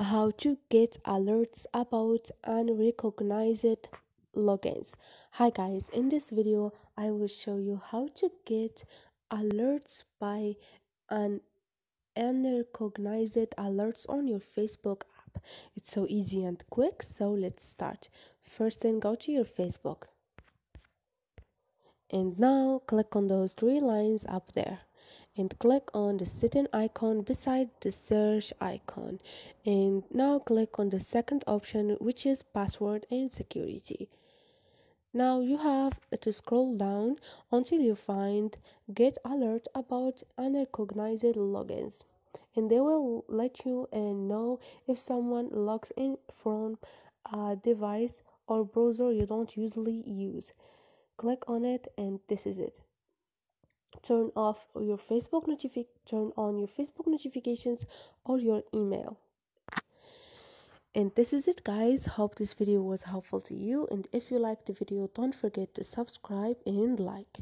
how to get alerts about unrecognized logins. Hi guys in this video i will show you how to get alerts by an unrecognized alerts on your facebook app. It's so easy and quick so let's start. First then go to your facebook. And now click on those three lines up there and click on the setting icon beside the search icon. And now click on the second option which is password and security. Now you have to scroll down until you find get alert about unrecognized logins. And they will let you uh, know if someone logs in from a device or browser you don't usually use. Click on it and this is it turn off your facebook notific turn on your facebook notifications or your email. And this is it guys. Hope this video was helpful to you. And if you liked the video don't forget to subscribe and like